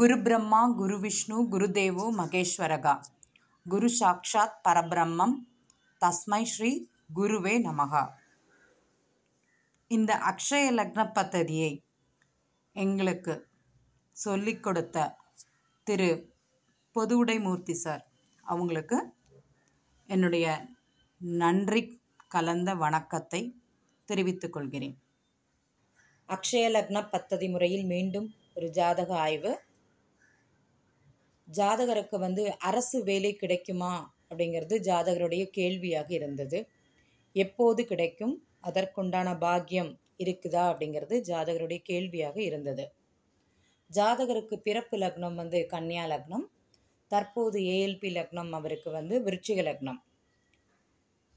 குரு பிரம்மா குரு விஷ்ணு குருதேவோ மகேஸ்வரகா. குரு சாக்ஷாத் பரபிரம்மம். தஸ்மை ஸ்ரீ குருவே நமகா. இந்த அக்ஷய லக்ன பத்ததியை எங்களுக்கு சொல்லிக் கொடுத்த திரு பொதுவுடைமூர்த்தி சார் அவங்களுக்கு என்னுடைய நன்றி கலந்த வணக்கத்தை தெரிவித்துக் கொள்கிறேன். அக்ஷய லக்ன பத்ததி முறையில் மீண்டும் ஒரு ஜாதக ஆய்வு ஜாதகருக்கு வந்து அரசு வேலை கிடைக்குமா அப்படிங்கிறது ஜாதகருடைய கேள்வியாக இருந்தது. எப்போது கிடைக்கும்? அதற்குண்டான பாக்கியம் இருக்குதா அப்படிங்கிறது ஜாதகருடைய கேள்வியாக இருந்தது. ஜாதகருக்கு பிறப்பு லக்னம் வந்து கன்னியா லக்னம் தற்போது ஏஎல்பி லக்னம் அவருக்கு வந்து விருச்சிக லக்னம்.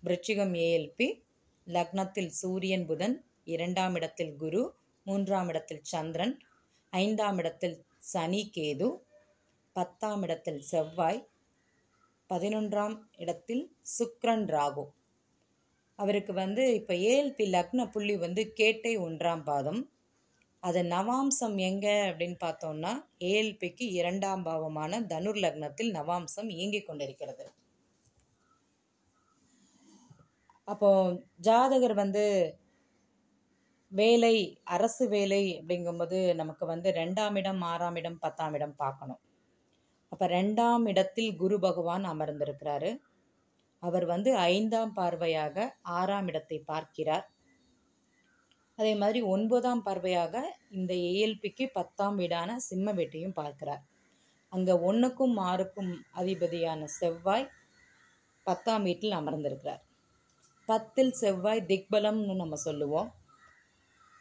விருச்சிகம் ஏஎல்பி லக்னத்தில் சூரியன் புதன் இரண்டாம் இடத்தில் குரு மூன்றாம் இடத்தில் சந்திரன் ஐந்தாம் இடத்தில் சனி கேது பத்தாம் இடத்தில் செவ்வாய் பதினொன்றாம் இடத்தில் சுக்ரன் ராகு. அவருக்கு வந்து இப்போ ஏஎல்பி லக்ன புள்ளி வந்து கேட்டை ஒன்றாம் பாதம். அது நவாம்சம் எங்க அப்படின்னு பார்த்தோம்னா ஏஎல்பிக்கு இரண்டாம் பாவமான தனுர் லக்னத்தில் நவாம்சம் இயங்கிக் கொண்டிருக்கிறது. அப்போ ஜாதகர் வந்து வேலை அரசு வேலை அப்படிங்கும்போது நமக்கு வந்து ரெண்டாம் இடம் ஆறாம் இடம் பத்தாம் இடம் பார்க்கணும். அப்போ ரெண்டாம் இடத்தில் குரு பகவான் அமர்ந்திருக்கிறாரு. அவர் வந்து ஐந்தாம் பார்வையாக ஆறாம் இடத்தை பார்க்கிறார். அதே மாதிரி ஒன்பதாம் பார்வையாக இந்த ஏஎல்பிக்கு பத்தாம் வீடான சிம்ம வீட்டையும் பார்க்கிறார். அங்கே ஒன்றுக்கும் ஆறுக்கும் அதிபதியான செவ்வாய் பத்தாம் வீட்டில் அமர்ந்திருக்கிறார். பத்தில் செவ்வாய் திக்பலம்னு நம்ம சொல்லுவோம்.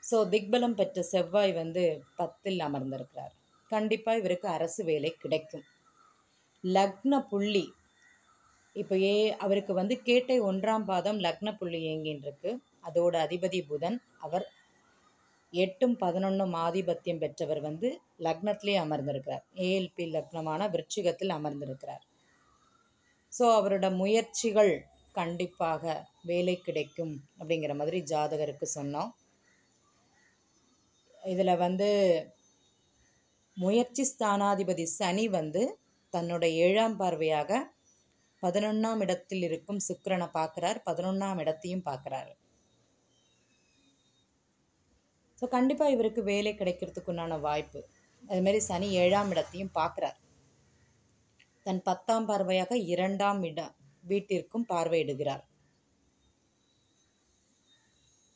ஸோ திக்பலம் பெற்ற செவ்வாய் வந்து பத்தில் அமர்ந்திருக்கிறார். கண்டிப்பாக இவருக்கு அரசு வேலை கிடைக்கும். லக்ன புள்ளி. இப்போ ஏ அவருக்கு வந்து கேட்டை ஒன்றாம் பாதம் லக்ன புள்ளி இயங்கின்றிருக்கு. அதோட அதிபதி புதன் அவர் எட்டும் பதினொன்றும் ஆதிபத்தியம் பெற்றவர் வந்து லக்னத்திலே அமர்ந்திருக்கிறார். ஏஎல்பி லக்னமான விருச்சிகத்தில் அமர்ந்திருக்கிறார். ஸோ அவரோட முயற்சிகள் கண்டிப்பாக வேலை கிடைக்கும் அப்படிங்கிற மாதிரி ஜாதகருக்கு சொன்னோம். இதில் வந்து முயற்சி ஸ்தானாதிபதி சனி வந்து தன்னோட ஏழாம் பார்வையாக பதினொன்றாம் இடத்தில் இருக்கும் சுக்கரனை பார்க்குறார். பதினொன்றாம் இடத்தையும் பார்க்குறாரு. ஸோ கண்டிப்பாக இவருக்கு வேலை கிடைக்கிறதுக்குண்டான வாய்ப்பு. அதுமாரி சனி ஏழாம் இடத்தையும் பார்க்குறார். தன் பத்தாம் பார்வையாக இரண்டாம் இடம் வீட்டிற்கும் பார்வையிடுகிறார்.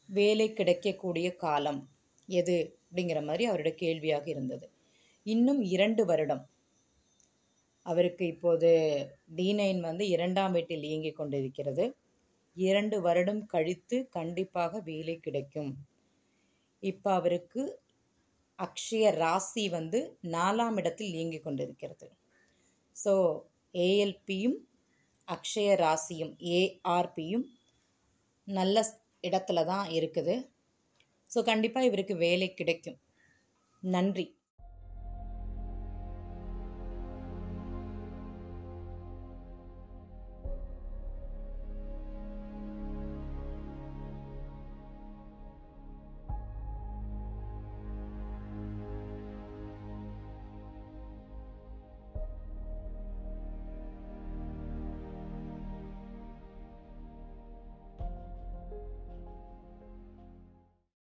வேலை கிடைக்கக்கூடிய காலம் எது அப்படிங்கிற மாதிரி அவருடைய கேள்வியாக இருந்தது. இன்னும் இரண்டு வருடம் அவருக்கு இப்போது டி நைன் வந்து இரண்டாம் வீட்டில் இயங்கிக் கொண்டிருக்கிறது. இரண்டு வருடம் கழித்து கண்டிப்பாக வேலை கிடைக்கும். இப்போ அவருக்கு அக்ஷய ராசி வந்து நாலாம் இடத்தில் இயங்கிக் கொண்டிருக்கிறது. ஸோ ஏஎல்பியும் அக்ஷய ராசியும் ஏஆர்பியும் நல்ல இடத்துல தான் இருக்குது. ஸோ கண்டிப்பாக இவருக்கு வேலை கிடைக்கும். நன்றி.